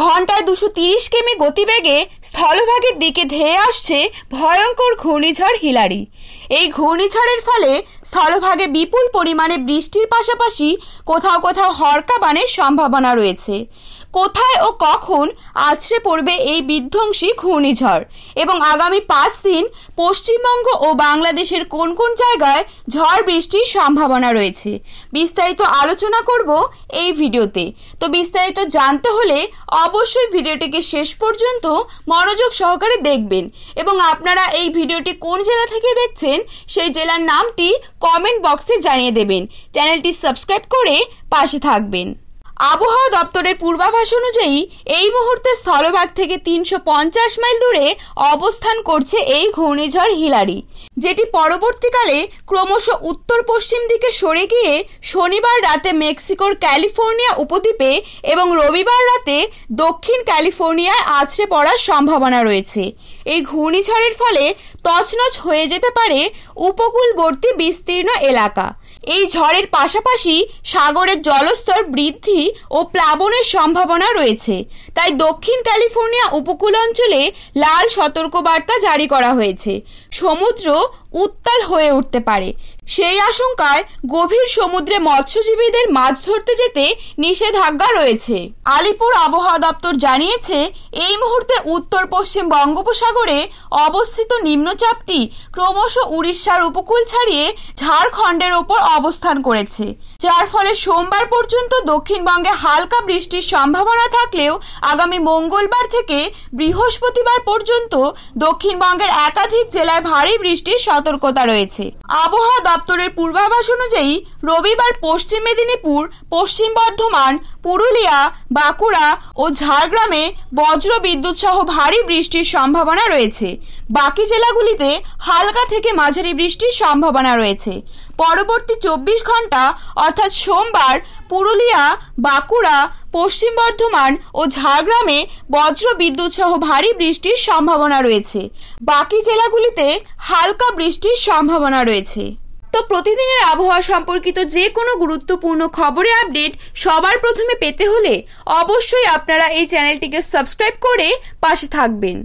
ঘন্টায় দুশো তিরিশ কিমি গতিবেগে স্থলভাগের দিকে ধেয়ে আসছে ভয়ঙ্কর ঘূর্ণিঝড় হিলারি। এই ঘূর্ণিঝড়ের ফলে স্থলভাগে বিপুল পরিমাণে বৃষ্টির পাশাপাশি কোথাও কোথাও হরকা বানের সম্ভাবনা রয়েছে। কোথায় ও কখন আছড়ে পড়বে এই বিধ্বংসী ঘূর্ণিঝড়? এবং আগামী পাঁচ দিন পশ্চিমবঙ্গ ও বাংলাদেশের কোন কোন জায়গায় ঝড় বৃষ্টির সম্ভাবনা রয়েছে? বিস্তারিত আলোচনা করব এই ভিডিওতে। তো বিস্তারিত জানতে হলে অবশ্যই ভিডিওটিকে শেষ পর্যন্ত মনোযোগ সহকারে দেখবেন। এবং আপনারা এই ভিডিওটি কোন জেলা থেকে দেখছেন, সেই জেলার নামটি কমেন্ট বক্সে জানিয়ে দেবেন। চ্যানেলটি সাবস্ক্রাইব করে পাশে থাকবেন। আবহাওয়া দপ্তরের পূর্বাভাস অনুযায়ী এই মুহূর্তে স্থলভাগ থেকে তিনশো পঞ্চাশ মাইল দূরে অবস্থান করছে এই ঘূর্ণিঝড় হিলারি, যেটি পরবর্তীকালে ক্রমশ উত্তর পশ্চিম দিকে সরে গিয়ে শনিবার রাতে মেক্সিকোর ক্যালিফোর্নিয়া উপদ্বীপে এবং রবিবার রাতে দক্ষিণ ক্যালিফোর্নিয়ায় আছড়ে পড়ার সম্ভাবনা রয়েছে। এই ঘূর্ণিঝড়ের ফলে তছনছ হয়ে যেতে পারে উপকূলবর্তী বিস্তীর্ণ এলাকা। এই ঝড়ের পাশাপাশি সাগরের জলস্তর বৃদ্ধি ও প্লাবনের সম্ভাবনা রয়েছে। তাই দক্ষিণ ক্যালিফোর্নিয়া উপকূল অঞ্চলে লাল সতর্কবার্তা জারি করা হয়েছে। সমুদ্র উত্তাল হয়ে উঠতে পারে। সেই আশঙ্কায় গভীর সমুদ্রে মৎস্যজীবীদের মাছ ধরতে যেতে নিষেধাজ্ঞা রয়েছে। আলিপুর আবহাওয়া দপ্তর জানিয়েছে, এই মুহূর্তে উত্তর পশ্চিম বঙ্গোপসাগরে অবস্থিত নিম্নচাপটি ক্রমশ উড়িষ্যার উপকূল ছাড়িয়ে ঝাড়খণ্ডের ওপর অবস্থান করেছে, যার ফলে সোমবার পর্যন্ত দক্ষিণবঙ্গে হালকা বৃষ্টির সম্ভাবনা থাকলেও আগামী মঙ্গলবার থেকে বৃহস্পতিবার পর্যন্ত দক্ষিণবঙ্গের একাধিক জেলায় ভারী বৃষ্টির সতর্কতা রয়েছে। আবহাওয়া দপ্তরের পূর্বাভাস অনুযায়ী রবিবার পশ্চিম মেদিনীপুর, পশ্চিম বর্ধমান, পুরুলিয়া, বাঁকুড়া ও ঝাড়গ্রামে বজ্র বিদ্যুৎ সহ ভারী বৃষ্টির সম্ভাবনা রয়েছে। বাকি জেলাগুলিতে হালকা থেকে মাঝারি বৃষ্টির সম্ভাবনা রয়েছে। পরবর্তী চব্বিশ ঘণ্টা, অর্থাৎ সোমবার, পুরুলিয়া, বাঁকুড়া পশ্চিম বর্ধমান ও ঝাড়গ্রামে বজ্র বিদ্যুৎ সহ ভারী বৃষ্টির সম্ভাবনা রয়েছে। বাকি জেলাগুলিতে হালকা বৃষ্টির সম্ভাবনা রয়েছে। তো প্রতিদিনের আবহাওয়া সম্পর্কিত যে কোনো গুরুত্বপূর্ণ খবরের আপডেট সবার প্রথমে পেতে হলে অবশ্যই আপনারা এই চ্যানেলটিকে সাবস্ক্রাইব করে পাশে থাকবেন।